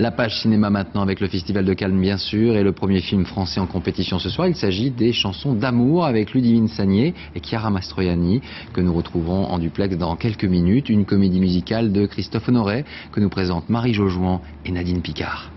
La page cinéma maintenant avec le Festival de Cannes bien sûr et le premier film français en compétition ce soir. Il s'agit des chansons d'amour avec Ludivine Sagné et Chiara Mastroianni que nous retrouverons en duplex dans quelques minutes. Une comédie musicale de Christophe Honoré que nous présentent Marie Jojouan et Nadine Picard.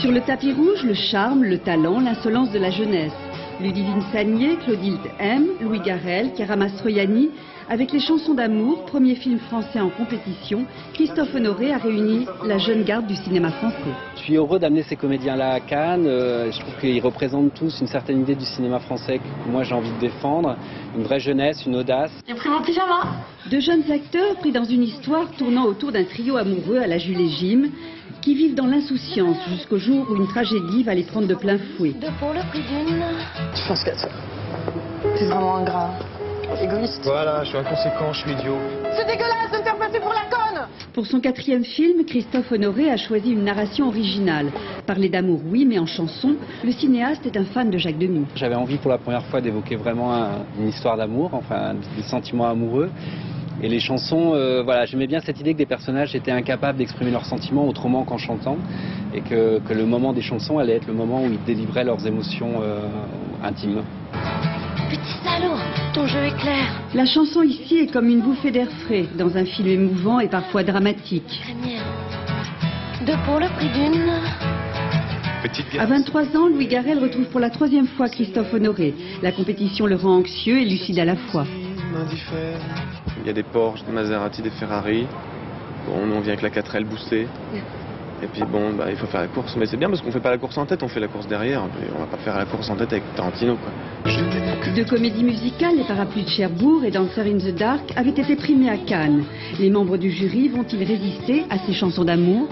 Sur le tapis rouge, le charme, le talent, l'insolence de la jeunesse. Ludivine Sagné, Claudine M, Louis Garel, Chiara Mastroianni. Avec les chansons d'amour, premier film français en compétition, Christophe Honoré a réuni la jeune garde du cinéma français. Je suis heureux d'amener ces comédiens-là à Cannes. Euh, je trouve qu'ils représentent tous une certaine idée du cinéma français que moi j'ai envie de défendre. Une vraie jeunesse, une audace. J'ai pris mon pyjama De jeunes acteurs pris dans une histoire tournant autour d'un trio amoureux à la Jules et Jim qui vivent dans l'insouciance jusqu'au jour où une tragédie va les prendre de plein fouet. Deux pour le prix d'une. Je pense que c'est vraiment ingrat, égoïste. Voilà, je suis inconséquent, je suis idiot. C'est dégueulasse de me faire passer pour la conne Pour son quatrième film, Christophe Honoré a choisi une narration originale. Parler d'amour, oui, mais en chanson, le cinéaste est un fan de Jacques Demy. J'avais envie pour la première fois d'évoquer vraiment un- une histoire d'amour, enfin des sentiments amoureux. Et les chansons, euh, voilà, j'aimais bien cette idée que des personnages étaient incapables d'exprimer leurs sentiments autrement qu'en chantant, et que, que le moment des chansons allait être le moment où ils délivraient leurs émotions euh, intimes. Petit salaud, ton jeu est clair. La chanson ici est comme une bouffée d'air frais dans un film émouvant et parfois dramatique. Deux pour le prix d'une. Petite À 23 ans, Louis Garrel retrouve pour la troisième fois Christophe Honoré. La compétition le rend anxieux et lucide à la fois. Il y a des Porsche, des Maserati, des Ferrari. Bon, nous on vient avec la 4L boostée. Et puis bon, bah, il faut faire la course. Mais c'est bien parce qu'on fait pas la course en tête, on fait la course derrière. Et on va pas faire la course en tête avec Tarantino, quoi. Deux comédies musicales, Les Parapluies de Cherbourg et Dancer in the Dark, avaient été primées à Cannes. Les membres du jury vont-ils résister à ces chansons d'amour?